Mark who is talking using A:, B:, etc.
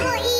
A: Apple E.